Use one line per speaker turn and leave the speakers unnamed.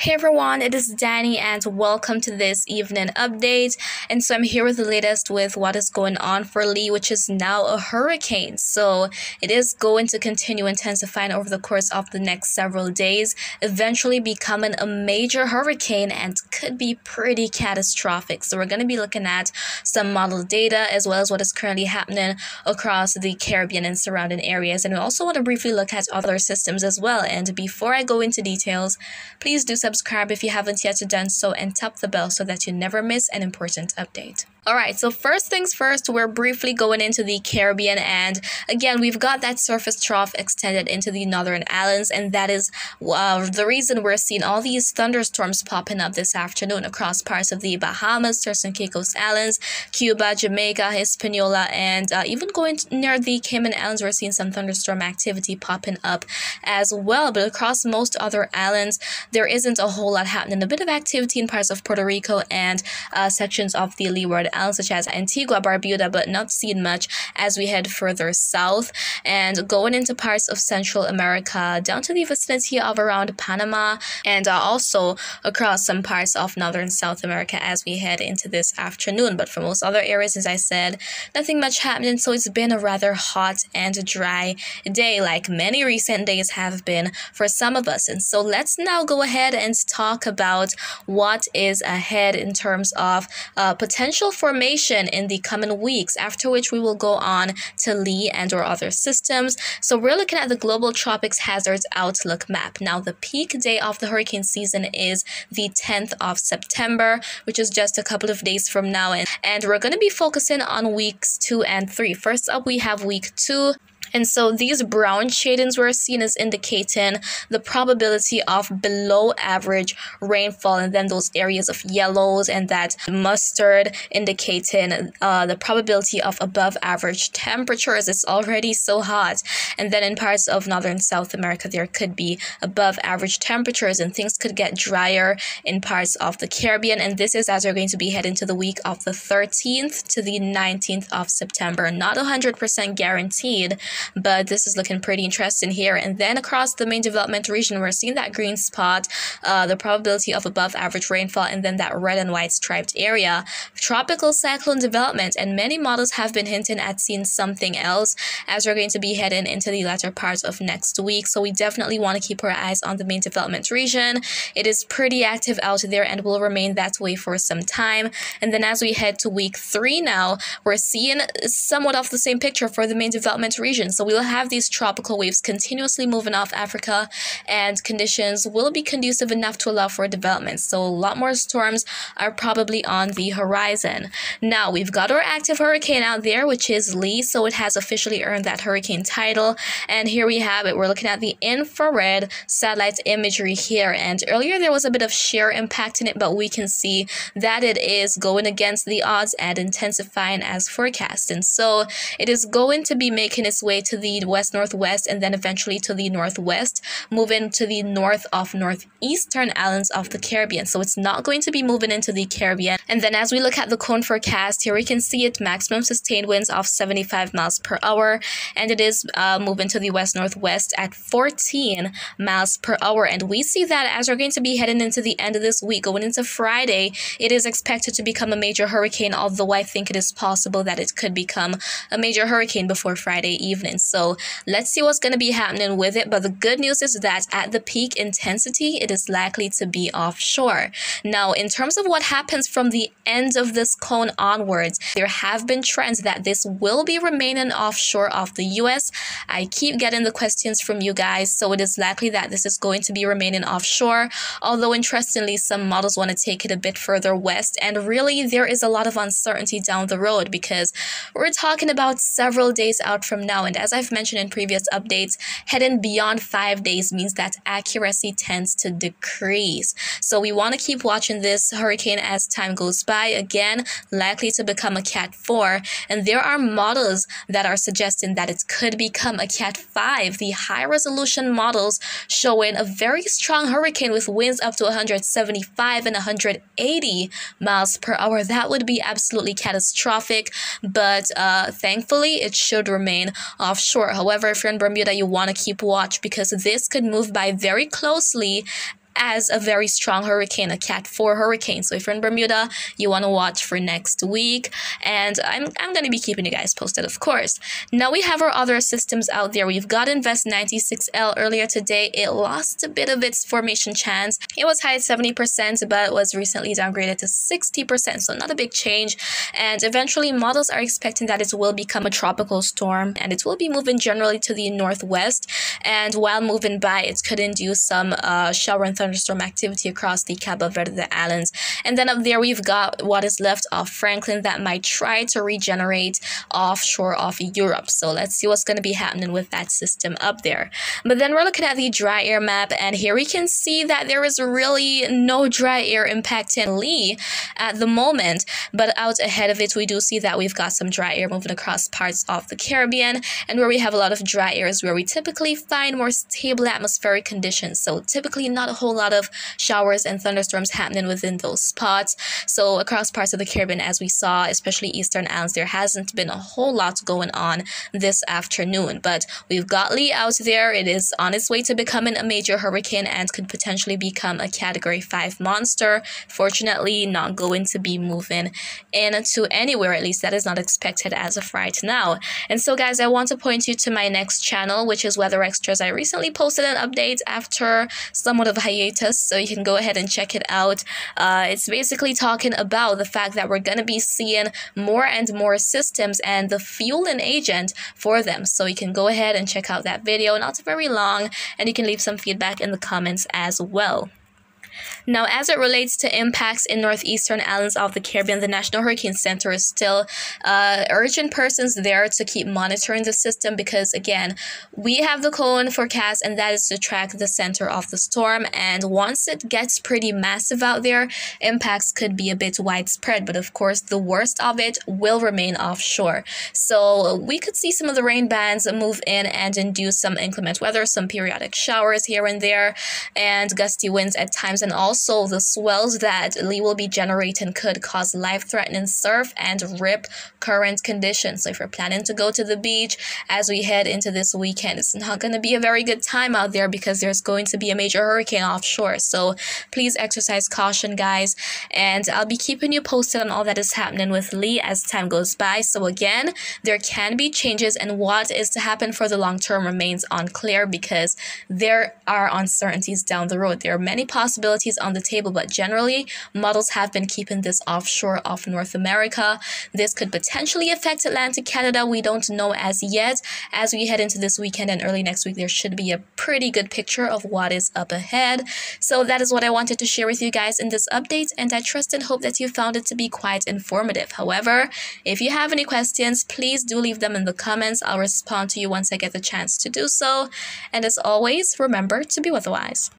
Hey everyone, it is Danny and welcome to this evening update. And so I'm here with the latest with what is going on for Lee, which is now a hurricane. So it is going to continue intensifying over the course of the next several days, eventually becoming a major hurricane and could be pretty catastrophic. So we're going to be looking at some model data as well as what is currently happening across the Caribbean and surrounding areas. And we also want to briefly look at other systems as well. And before I go into details, please do subscribe if you haven't yet done so and tap the bell so that you never miss an important update. All right, so first things first, we're briefly going into the Caribbean, and again, we've got that surface trough extended into the Northern Islands, and that is uh, the reason we're seeing all these thunderstorms popping up this afternoon across parts of the Bahamas, Turks and Caicos Islands, Cuba, Jamaica, Hispaniola, and uh, even going near the Cayman Islands, we're seeing some thunderstorm activity popping up as well. But across most other islands, there isn't a whole lot happening. A bit of activity in parts of Puerto Rico and uh, sections of the Leeward islands, such as Antigua, Barbuda, but not seen much as we head further south and going into parts of Central America down to the vicinity of around Panama and uh, also across some parts of Northern South America as we head into this afternoon. But for most other areas, as I said, nothing much happening. So it's been a rather hot and dry day, like many recent days have been for some of us. And so let's now go ahead and talk about what is ahead in terms of uh, potential formation in the coming weeks, after which we will go on to Lee and or other systems. So we're looking at the Global Tropics Hazards Outlook map. Now, the peak day of the hurricane season is the 10th of September, which is just a couple of days from now. And, and we're going to be focusing on weeks two and three. First up, we have week two. And so these brown shadings were seen as indicating the probability of below average rainfall, and then those areas of yellows and that mustard indicating uh, the probability of above average temperatures. It's already so hot. And then in parts of northern South America, there could be above average temperatures, and things could get drier in parts of the Caribbean. And this is as we're going to be heading to the week of the 13th to the 19th of September. Not 100% guaranteed but this is looking pretty interesting here. And then across the main development region, we're seeing that green spot, uh, the probability of above average rainfall, and then that red and white striped area. Tropical cyclone development, and many models have been hinting at seeing something else as we're going to be heading into the latter parts of next week. So we definitely want to keep our eyes on the main development region. It is pretty active out there and will remain that way for some time. And then as we head to week three now, we're seeing somewhat of the same picture for the main development region. So we will have these tropical waves continuously moving off Africa, and conditions will be conducive enough to allow for development. So a lot more storms are probably on the horizon. Now we've got our active hurricane out there, which is Lee. So it has officially earned that hurricane title. And here we have it. We're looking at the infrared satellite imagery here. And earlier there was a bit of shear impact in it, but we can see that it is going against the odds and intensifying as forecast. And so it is going to be making its way to the west northwest and then eventually to the northwest, moving to the north of northeastern islands of the Caribbean. So it's not going to be moving into the Caribbean. And then as we look at the cone forecast, here we can see it maximum sustained winds of 75 miles per hour, and it is uh, moving to the west northwest at 14 miles per hour. And we see that as we're going to be heading into the end of this week, going into Friday, it is expected to become a major hurricane, although I think it is possible that it could become a major hurricane before Friday evening. So let's see what's going to be happening with it. But the good news is that at the peak intensity, it is likely to be offshore. Now, in terms of what happens from the end of this cone onwards, there have been trends that this will be remaining offshore of the US. I keep getting the questions from you guys, so it is likely that this is going to be remaining offshore. Although, interestingly, some models want to take it a bit further west, and really, there is a lot of uncertainty down the road because we're talking about several days out from now, and as I've mentioned in previous updates, heading beyond five days means that accuracy tends to decrease. So we want to keep watching this hurricane as time goes by. Again, likely to become a Cat 4. And there are models that are suggesting that it could become a Cat 5. The high resolution models showing a very strong hurricane with winds up to 175 and 180 miles per hour. That would be absolutely catastrophic. But uh, thankfully, it should remain offshore. However, if you're in Bermuda, you want to keep watch because this could move by very closely as a very strong hurricane, a Cat 4 hurricane. So if you're in Bermuda, you want to watch for next week. And I'm, I'm going to be keeping you guys posted, of course. Now we have our other systems out there. We've got Invest 96L earlier today. It lost a bit of its formation chance. It was high at 70%, but was recently downgraded to 60%. So not a big change. And eventually models are expecting that it will become a tropical storm and it will be moving generally to the northwest. And while moving by, it could induce some uh, shower and thunderstorm activity across the Cabo Verde Islands. And then up there, we've got what is left of Franklin that might try to regenerate offshore of Europe. So let's see what's going to be happening with that system up there. But then we're looking at the dry air map, and here we can see that there is really no dry air impacting Lee at the moment. But out ahead of it, we do see that we've got some dry air moving across parts of the Caribbean, and where we have a lot of dry air is where we typically find more stable atmospheric conditions. So typically not a whole lot of showers and thunderstorms happening within those spots. So across parts of the Caribbean, as we saw, especially Eastern Islands, there hasn't been a whole lot going on this afternoon. But we've got Lee out there. It is on its way to becoming a major hurricane and could potentially become a Category 5 monster. Fortunately, not going to be moving into anywhere, at least that is not expected as of right now. And so, guys, I want to point you to my next channel, which is Weather Extras. I recently posted an update after somewhat of a hiatus, so you can go ahead and check it out. Uh, it's basically talking about the fact that we're going to be seeing more and more systems and the fueling agent for them. So you can go ahead and check out that video, not very long, and you can leave some feedback in the comments as well. Now, as it relates to impacts in northeastern islands of the Caribbean, the National Hurricane Center is still uh, urging persons there to keep monitoring the system because, again, we have the cone forecast, and that is to track the center of the storm. And once it gets pretty massive out there, impacts could be a bit widespread. But of course, the worst of it will remain offshore. So we could see some of the rain bands move in and induce some inclement weather, some periodic showers here and there, and gusty winds at times and also the swells that Lee will be generating could cause life-threatening surf and rip current conditions. So if you're planning to go to the beach as we head into this weekend, it's not going to be a very good time out there because there's going to be a major hurricane offshore. So please exercise caution, guys. And I'll be keeping you posted on all that is happening with Lee as time goes by. So again, there can be changes and what is to happen for the long term remains unclear because there are uncertainties down the road. There are many possibilities possibilities on the table, but generally, models have been keeping this offshore of North America. This could potentially affect Atlantic Canada. We don't know as yet. As we head into this weekend and early next week, there should be a pretty good picture of what is up ahead. So that is what I wanted to share with you guys in this update, and I trust and hope that you found it to be quite informative. However, if you have any questions, please do leave them in the comments. I'll respond to you once I get the chance to do so. And as always, remember to be weatherwise.